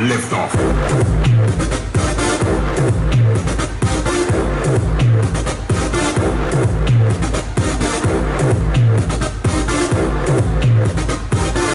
Lift off.